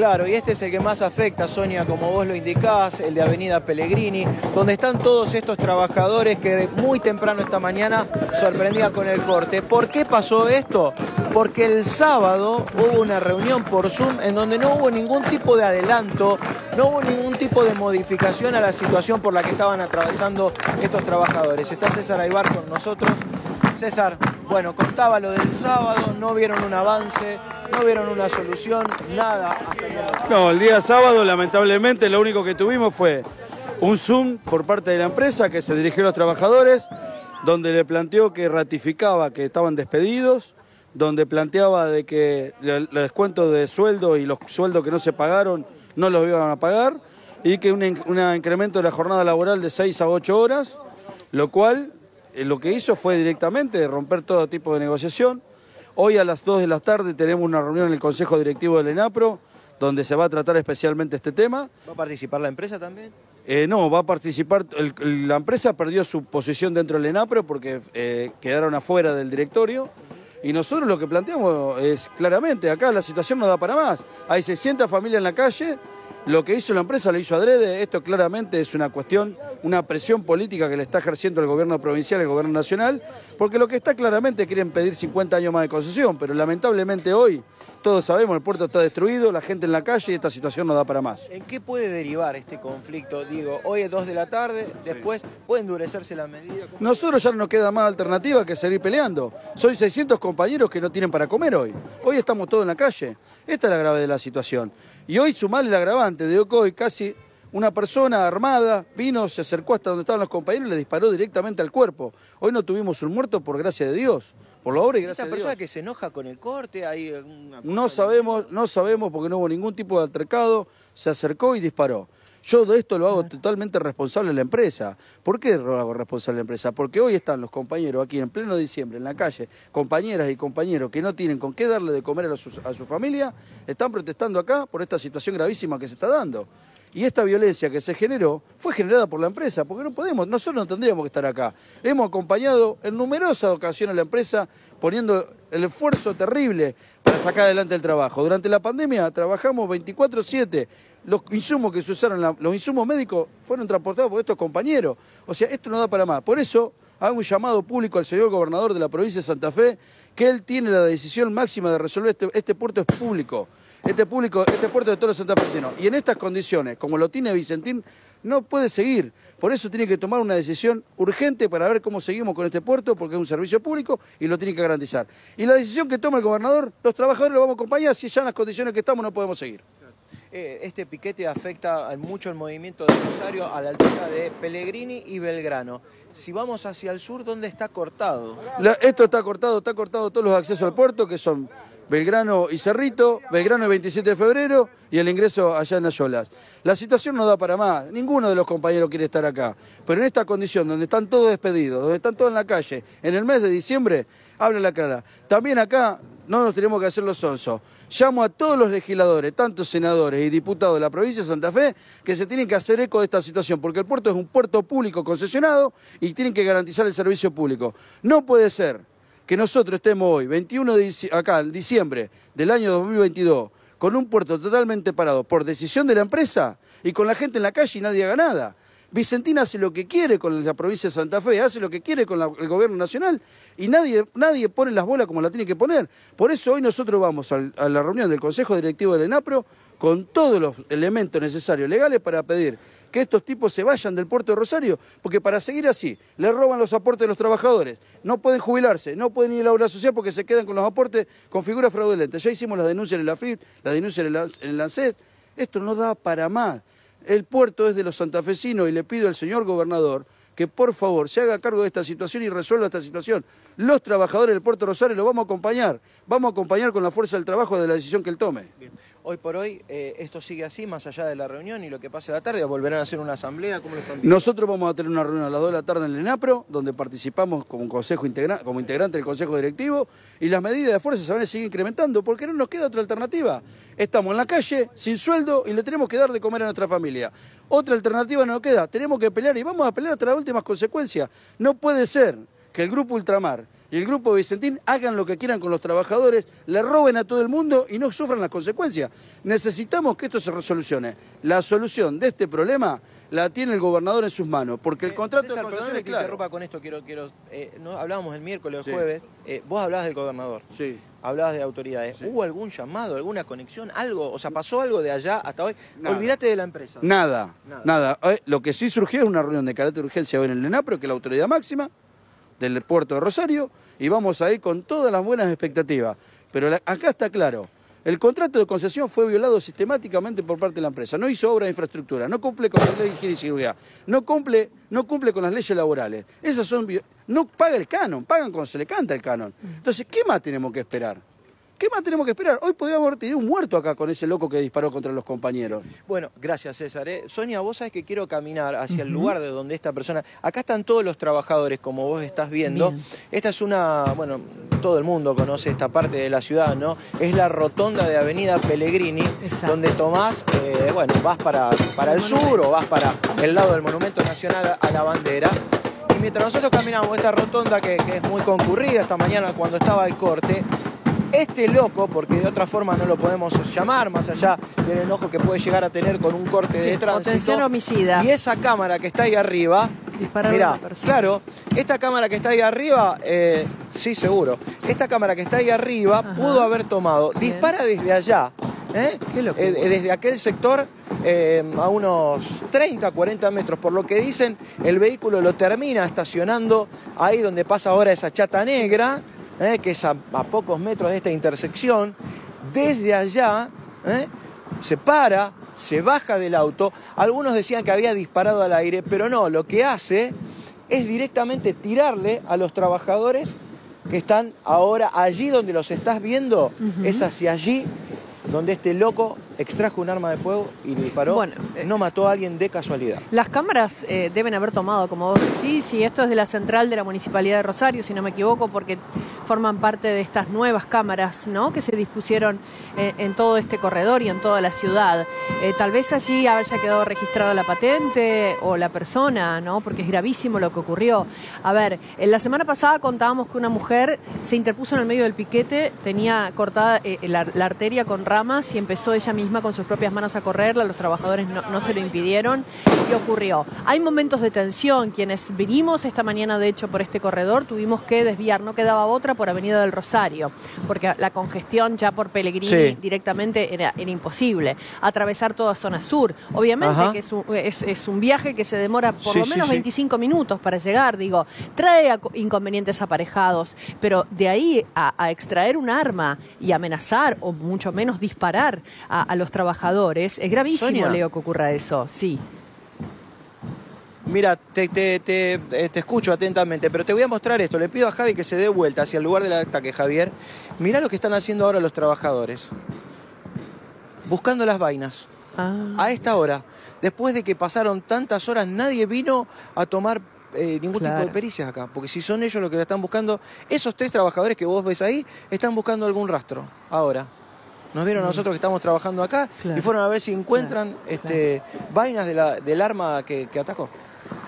Claro, y este es el que más afecta, Sonia, como vos lo indicás, el de Avenida Pellegrini, donde están todos estos trabajadores que muy temprano esta mañana sorprendían con el corte. ¿Por qué pasó esto? Porque el sábado hubo una reunión por Zoom en donde no hubo ningún tipo de adelanto, no hubo ningún tipo de modificación a la situación por la que estaban atravesando estos trabajadores. Está César Aybar con nosotros. César, bueno, contaba lo del sábado, no vieron un avance, no vieron una solución, nada. No, el día sábado lamentablemente lo único que tuvimos fue un Zoom por parte de la empresa que se dirigió a los trabajadores, donde le planteó que ratificaba que estaban despedidos, donde planteaba de que los descuentos de sueldo y los sueldos que no se pagaron no los iban a pagar y que un, un incremento de la jornada laboral de 6 a 8 horas, lo cual lo que hizo fue directamente romper todo tipo de negociación. Hoy a las 2 de la tarde tenemos una reunión en el Consejo Directivo del ENAPRO, donde se va a tratar especialmente este tema. ¿Va a participar la empresa también? Eh, no, va a participar, la empresa perdió su posición dentro del ENAPRO porque eh, quedaron afuera del directorio. Y nosotros lo que planteamos es claramente, acá la situación no da para más. Hay 600 familias en la calle, lo que hizo la empresa lo hizo adrede, esto claramente es una cuestión, una presión política que le está ejerciendo el gobierno provincial el gobierno nacional, porque lo que está claramente quieren pedir 50 años más de concesión, pero lamentablemente hoy todos sabemos, el puerto está destruido, la gente en la calle y esta situación no da para más. ¿En qué puede derivar este conflicto? Digo, hoy es 2 de la tarde, después puede endurecerse la medida. Nosotros ya no nos queda más alternativa que seguir peleando. Son 600 compañeros que no tienen para comer hoy. Hoy estamos todos en la calle. Esta es la grave de la situación. Y hoy sumarle el agravante de que hoy casi una persona armada vino, se acercó hasta donde estaban los compañeros y le disparó directamente al cuerpo. Hoy no tuvimos un muerto por gracia de Dios, por la obra y gracia de Dios. persona que se enoja con el corte? Hay no sabemos, no sabemos porque no hubo ningún tipo de altercado, se acercó y disparó. Yo de esto lo hago totalmente responsable a la empresa. ¿Por qué lo hago responsable a la empresa? Porque hoy están los compañeros aquí en pleno diciembre, en la calle, compañeras y compañeros que no tienen con qué darle de comer a su, a su familia, están protestando acá por esta situación gravísima que se está dando. Y esta violencia que se generó fue generada por la empresa, porque no podemos, nosotros no tendríamos que estar acá. Hemos acompañado en numerosas ocasiones a la empresa poniendo el esfuerzo terrible para sacar adelante el trabajo. Durante la pandemia trabajamos 24/7 los insumos que se usaron, los insumos médicos fueron transportados por estos compañeros. O sea, esto no da para más. Por eso hago un llamado público al señor gobernador de la provincia de Santa Fe, que él tiene la decisión máxima de resolver este, este puerto es público. Este, público, este puerto de todos los santafesinos. Y en estas condiciones, como lo tiene Vicentín, no puede seguir. Por eso tiene que tomar una decisión urgente para ver cómo seguimos con este puerto, porque es un servicio público y lo tiene que garantizar. Y la decisión que toma el gobernador, los trabajadores lo vamos a acompañar, si ya en las condiciones que estamos no podemos seguir. Eh, este piquete afecta mucho el movimiento de Rosario a la altura de Pellegrini y Belgrano. Si vamos hacia el sur, ¿dónde está cortado? esto está cortado, está cortado todos los accesos al puerto, que son Belgrano y Cerrito, Belgrano el 27 de febrero y el ingreso allá en Ayolas. La situación no da para más, ninguno de los compañeros quiere estar acá, pero en esta condición donde están todos despedidos, donde están todos en la calle, en el mes de diciembre, habla la cara. También acá no nos tenemos que hacer los sonsos. Llamo a todos los legisladores, tanto senadores y diputados de la provincia de Santa Fe, que se tienen que hacer eco de esta situación, porque el puerto es un puerto público concesionado y tienen que garantizar el servicio público. No puede ser que nosotros estemos hoy, 21 de acá, diciembre del año 2022, con un puerto totalmente parado por decisión de la empresa y con la gente en la calle y nadie haga nada. Vicentina hace lo que quiere con la provincia de Santa Fe, hace lo que quiere con el gobierno nacional y nadie, nadie pone las bolas como la tiene que poner. Por eso hoy nosotros vamos a la reunión del Consejo Directivo del ENAPRO con todos los elementos necesarios legales para pedir que estos tipos se vayan del puerto de Rosario, porque para seguir así, le roban los aportes de los trabajadores, no pueden jubilarse, no pueden ir a la obra social porque se quedan con los aportes con figuras fraudulentas. Ya hicimos la denuncia en la FIP, la denuncia en el LANCET, esto no da para más. El puerto es de los santafesinos y le pido al señor gobernador que por favor se haga cargo de esta situación y resuelva esta situación. Los trabajadores del Puerto Rosario los vamos a acompañar, vamos a acompañar con la fuerza del trabajo de la decisión que él tome. Hoy por hoy eh, esto sigue así, más allá de la reunión y lo que pase la tarde, volverán a hacer una asamblea, ¿cómo lo están Nosotros vamos a tener una reunión a las 2 de la tarde en el ENAPRO, donde participamos como, consejo como integrante del Consejo Directivo y las medidas de fuerza se van seguir incrementando porque no nos queda otra alternativa. Estamos en la calle, sin sueldo y le tenemos que dar de comer a nuestra familia. Otra alternativa no nos queda, tenemos que pelear y vamos a pelear hasta las últimas consecuencias. No puede ser que el Grupo Ultramar y el grupo Vicentín hagan lo que quieran con los trabajadores, le roben a todo el mundo y no sufran las consecuencias. Necesitamos que esto se resolucione. La solución de este problema la tiene el gobernador en sus manos, porque el Eh, contrato César, de perdóname es que claro. interrumpa con esto, quiero, quiero, eh, no, hablábamos el miércoles o Sí. jueves, eh, vos hablabas del gobernador, Sí. hablabas de autoridades, Sí. ¿hubo algún llamado, alguna conexión, algo? O sea, ¿pasó algo de allá hasta hoy? Olvídate de la empresa. Nada, Nada. nada. Eh, Lo que sí surgió es una reunión de carácter de urgencia hoy en el ENAPRO, que es la autoridad máxima del puerto de Rosario, y vamos a ir con todas las buenas expectativas. Pero la- acá está claro, el contrato de concesión fue violado sistemáticamente por parte de la empresa. No hizo obra de infraestructura, no cumple con la ley de higiene y seguridad, no cumple, no cumple con las leyes laborales. Esas son, no paga el canon, pagan cuando se le canta el canon. Entonces, ¿qué más tenemos que esperar? ¿Qué más tenemos que esperar? Hoy podríamos haber tenido un muerto acá con ese loco que disparó contra los compañeros. Bueno, gracias César. eh. Sonia, vos sabés que quiero caminar hacia el lugar de donde esta persona... Acá están todos los trabajadores, como vos estás viendo. Bien. Esta es una... Bueno, todo el mundo conoce esta parte de la ciudad, ¿no? Es la rotonda de Avenida Pellegrini, Exacto. donde tomás, eh, bueno, vas para, para el sur o vas para el lado del Monumento Nacional a la Bandera. Y mientras nosotros caminamos esta rotonda que, que es muy concurrida esta mañana cuando estaba el corte, este loco, porque de otra forma no lo podemos llamar, más allá del enojo que puede llegar a tener con un corte Sí, de tránsito. potencial homicida. Y esa cámara que está ahí arriba, Disparar a mirá, una persona. claro, esta cámara que está ahí arriba, eh, sí, seguro, esta cámara que está ahí arriba Ajá. pudo haber tomado, Bien. dispara desde allá, ¿eh? Qué locura. Eh, desde aquel sector eh, a unos 30, 40 metros, por lo que dicen, el vehículo lo termina estacionando ahí donde pasa ahora esa chata negra, ¿eh? que es a, a pocos metros de esta intersección. Desde allá ¿eh? se para, se baja del auto. Algunos decían que había disparado al aire, pero no, lo que hace es directamente tirarle a los trabajadores que están ahora allí donde los estás viendo, es hacia allí donde este loco extrajo un arma de fuego y le disparó. Bueno, eh, no mató a alguien de casualidad. Las cámaras eh, deben haber tomado, como vos decís, y esto es de la central de la Municipalidad de Rosario, si no me equivoco, porque forman parte de estas nuevas cámaras ¿no? que se dispusieron eh, en todo este corredor y en toda la ciudad. Eh, tal vez allí haya quedado registrada la patente o la persona, ¿no? porque es gravísimo lo que ocurrió. A ver, en la semana pasada contábamos que una mujer se interpuso en el medio del piquete, tenía cortada eh, la, la arteria con ramas y empezó ella misma con sus propias manos a correrla, los trabajadores no, no se lo impidieron. ¿Qué ocurrió? Hay momentos de tensión, quienes vinimos esta mañana de hecho por este corredor tuvimos que desviar, no quedaba otra por Avenida del Rosario, porque la congestión ya por Pellegrini Sí. directamente era, era imposible. Atravesar toda zona sur, obviamente Ajá. que es un, es, es un viaje que se demora por Sí, lo menos sí. 25 minutos para llegar, digo, trae inconvenientes aparejados, pero de ahí a, a extraer un arma y amenazar o mucho menos disparar a, a los trabajadores, es gravísimo, Sonia. Leo, que ocurra eso, sí. Mira, te, te- te- eh, te escucho atentamente, pero te voy a mostrar esto. Le pido a Javi que se dé vuelta hacia el lugar del ataque, Javier. Mirá lo que están haciendo ahora los trabajadores. Buscando las vainas. Ah, A esta hora, después de que pasaron tantas horas, nadie vino a tomar eh, ningún tipo de pericias acá. Porque si son ellos los que la están buscando, esos tres trabajadores que vos ves ahí, están buscando algún rastro. Ahora. Nos vieron a nosotros que estamos trabajando acá Claro. y fueron a ver si encuentran Claro, este, vainas de la- del arma que, que atacó.